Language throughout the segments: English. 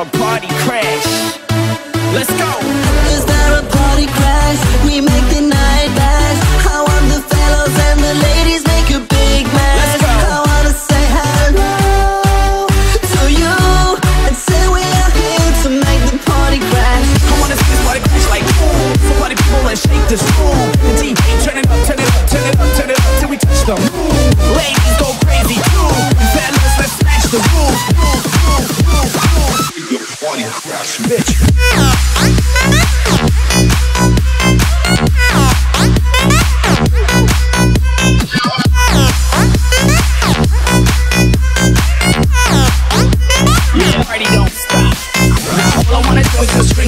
A party crash. Let's go. crush, bitch.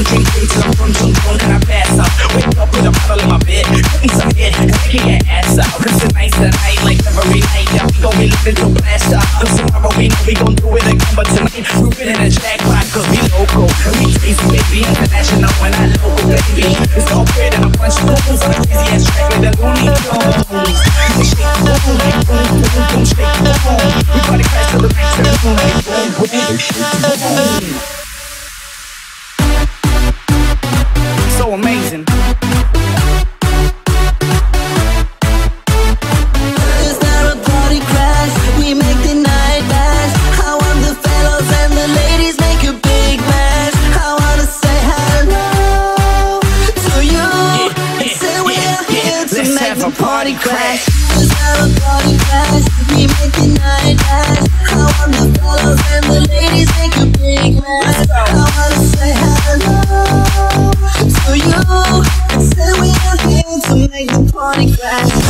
drink, drink I'm drunk, drunk, drunk, and I pass out. Wake up with a bottle in my bed, putting some head, taking your ass out. It's a nice night like we looking to blast off. Cause tomorrow we know we gon' do it again. But tonight we winning a jackpot cause we local. And we crazy, baby, and I local, baby. It's all good and a bunch of fools on a crazy ass track like the Looney Tunes. We shake the boom, boom, boom, boom, shake the boom. We party crash till the turn boom, boom, boom, boom, shake the boom. Party crash. Is there a party crash? We make the night last. I want the fellows and the ladies make a big mash. I wanna say hello to you. and say we're here to make the party crash.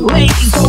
ladies